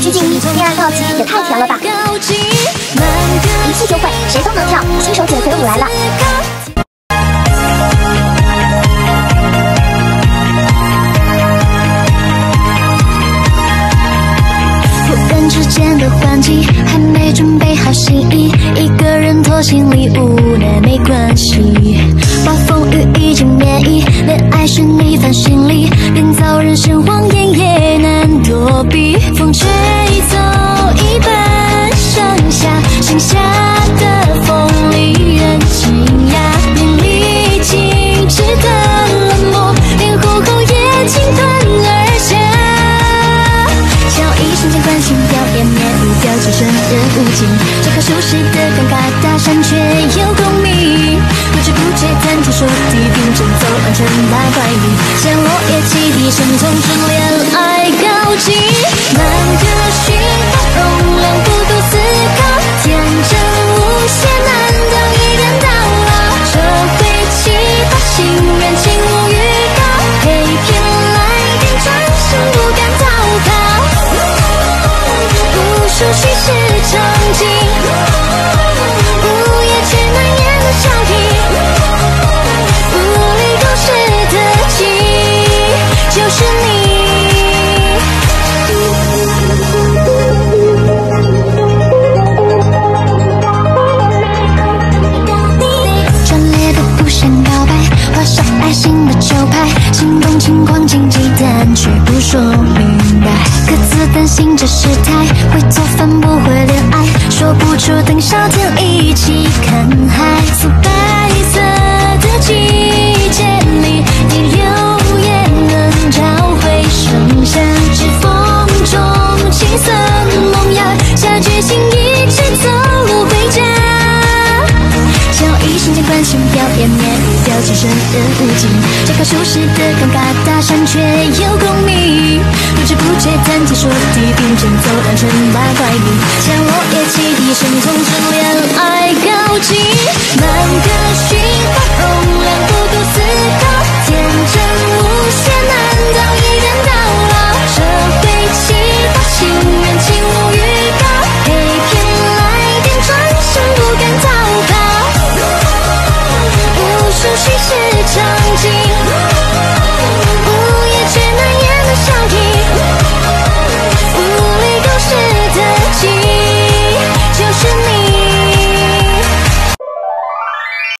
鞠婧祎恋爱暴击也太甜了吧！一气就会，谁都能跳，新手减肥舞来了。忽然之间的换季，还没准备好心意，一个人拖行李无奈没关系。暴风雨已经免疫，恋爱是逆反心理，连遭人生谎熟悉的尴尬搭讪却有共鸣，不知不觉谈天说地，并肩走完全八百米，像落叶起地声，从此恋爱告急。满格讯号容量不度思考，天真无邪，难当一点到老。社会奇葩，心愿请勿预告，黑屏来电转身不敢逃跑。不熟悉是场景，但却不说明白。各自担心着失态，会做饭不会恋爱，说不出等夏天一起看海。素白色的季节里，你留也能找回盛夏，指缝中青涩萌芽，下决心一起走路回家。笑一瞬间关心表演面情，生人勿近。这颗熟悉的尴尬搭讪却有共鸣，不知不觉谈天说地，并肩走完全八百米，像落叶起地声，从此恋爱。